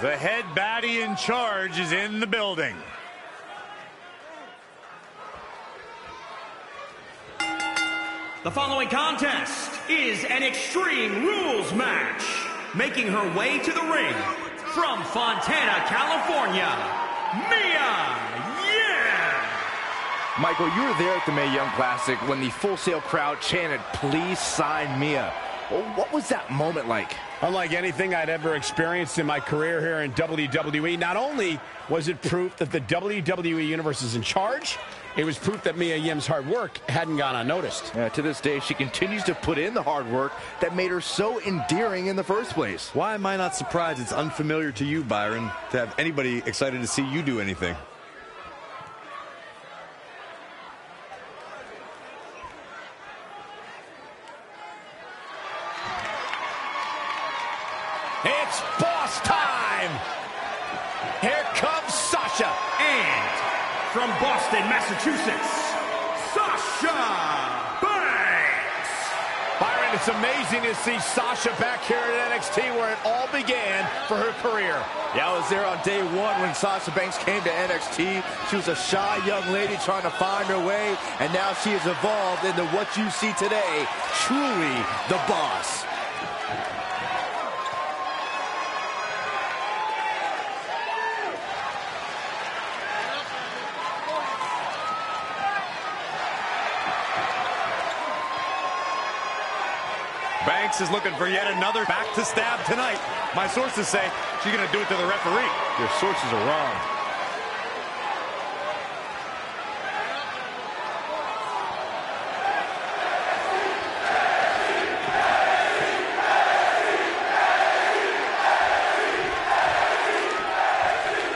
The head baddie in charge is in the building. The following contest is an Extreme Rules match. Making her way to the ring from Fontana, California, Mia Yim. Michael, you were there at the Mae Young Classic when the Full Sail crowd chanted, please sign Mia. Well, what was that moment like? Unlike anything I'd ever experienced in my career here in WWE, not only was it proof that the WWE Universe is in charge, it was proof that Mia Yim's hard work hadn't gone unnoticed. Uh, to this day, she continues to put in the hard work that made her so endearing in the first place. Why am I not surprised it's unfamiliar to you, Byron, to have anybody excited to see you do anything? It's boss time! Here comes Sasha. And from Boston, Massachusetts, Sasha Banks. Byron, it's amazing to see Sasha back here at NXT where it all began for her career. Yeah, I was there on day one when Sasha Banks came to NXT. She was a shy young lady trying to find her way, and now she has evolved into what you see today, truly the boss. Banks is looking for yet another back to stab tonight. My sources say she's going to do it to the referee. Your sources are wrong.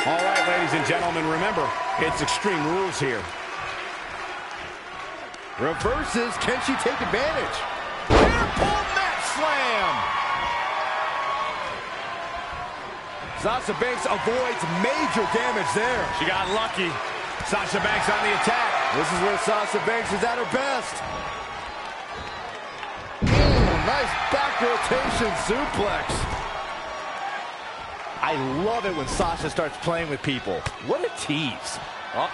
All right, ladies and gentlemen, remember, it's Extreme Rules here. Reverses, can she take advantage? Sasha Banks avoids major damage there. She got lucky. Sasha Banks on the attack. This is where Sasha Banks is at her best. Ooh, nice back rotation suplex. I love it when Sasha starts playing with people. What a tease. Oh.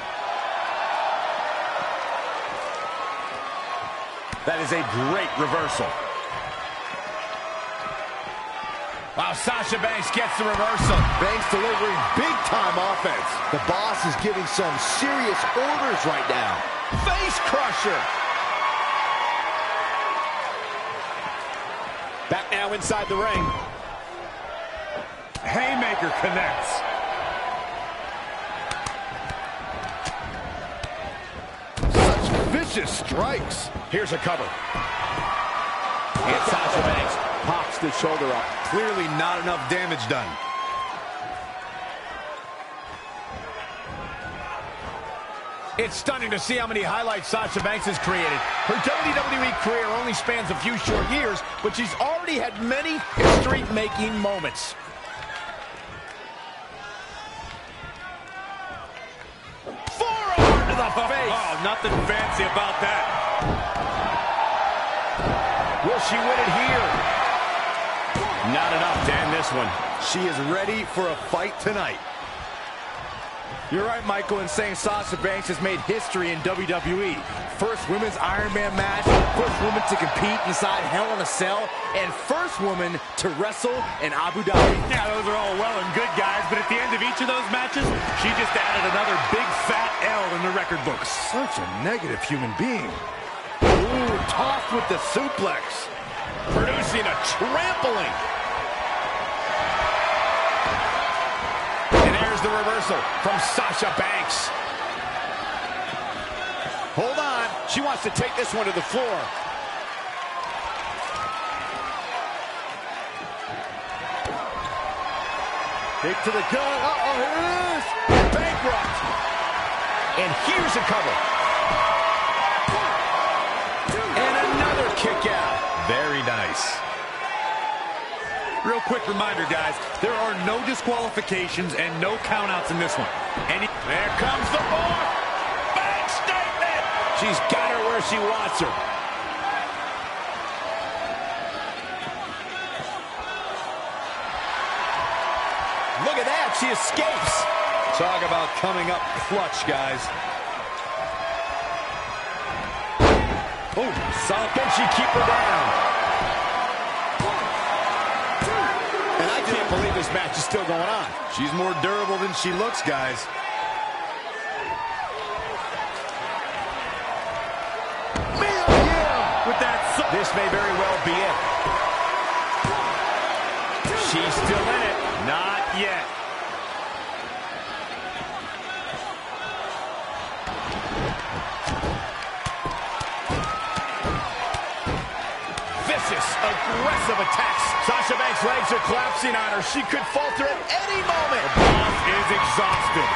That is a great reversal. Wow, Sasha Banks gets the reversal. Banks delivering big-time offense. The boss is giving some serious orders right now. Face crusher. Back now inside the ring. Haymaker connects. Such vicious strikes. Here's a cover. And Sasha Banks pops the shoulder up. Clearly not enough damage done. It's stunning to see how many highlights Sasha Banks has created. Her WWE career only spans a few short years, but she's already had many history-making moments. Forearm to the oh, face. Oh, nothing fancy about that. Will she win it here? Not enough to end this one. She is ready for a fight tonight. You're right, Michael, in saying Sasha Banks has made history in WWE. First women's Iron Man match, first woman to compete inside Hell in a Cell, and first woman to wrestle in Abu Dhabi. Yeah, those are all well and good, guys, but at the end of each of those matches, she just added another big fat L in the record books. Such a negative human being. Ooh, tossed with the suplex. Producing a trampling. The reversal from Sasha Banks. Hold on. She wants to take this one to the floor. Kick to the gut. Uh-oh, here it is. Bankrupt. And here's a cover. Real quick reminder, guys, there are no disqualifications and no countouts in this one. Any There comes the bar. Bank statement. She's got her where she wants her. Look at that. she escapes. Talk about coming up clutch, guys. Oh, Sasha, can she keep her down? And I can't believe this match is still going on. She's more durable than she looks, guys. With that, This may very well be it. She's still Vicious, aggressive attacks. Sasha Banks' legs are collapsing on her. She could falter at any moment. Boss is exhausted.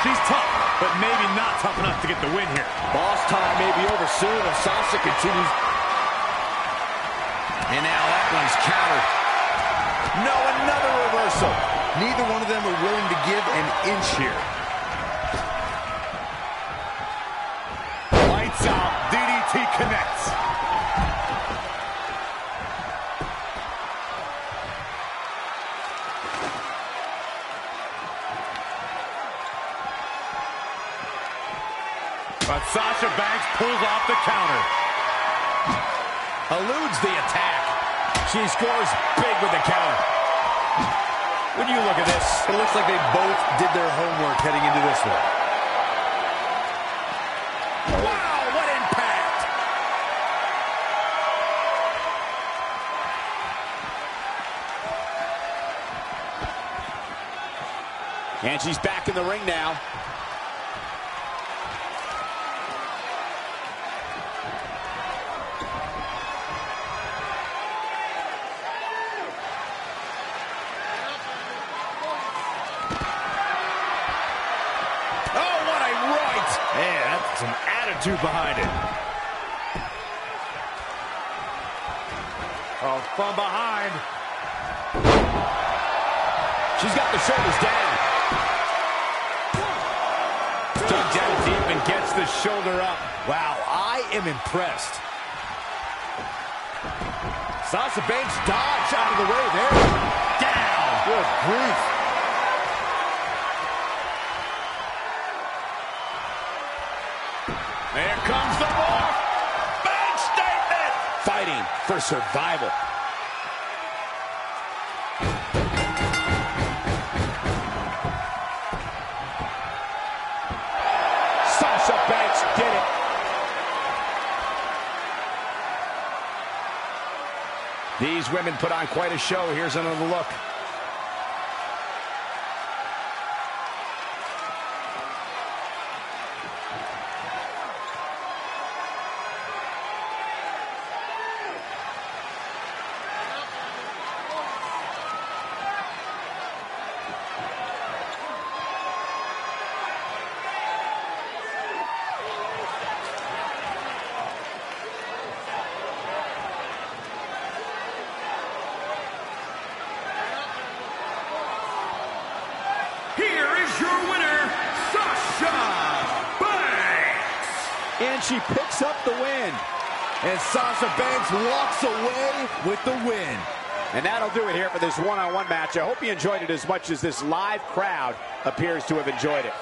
She's tough, but maybe not tough enough to get the win here. Boss time may be over soon if Sasha continues. And now that one's countered. No, another reversal. Neither one of them are willing to give an inch here. Lights out. DDT connects. But Sasha Banks pulls off the counter. Eludes the attack. She scores big with the counter. When you look at this, It looks like they both did their homework heading into this one. wow, what impact! And she's back in the ring now. Oh, what a right! Man, that's some attitude behind it. Oh, from behind. She's got the shoulders down. Dug down deep and gets the shoulder up. Wow, I am impressed. Sasha Banks dodge out of the way there. Down. Good grief. Comes the ball. Big statement. Fighting for survival. Sasha Banks did it. These women put on quite a show. Here's another look. And she picks up the win. And Sasha Banks walks away with the win. And that'll do it here for this one-on-one match. I hope you enjoyed it as much as this live crowd appears to have enjoyed it.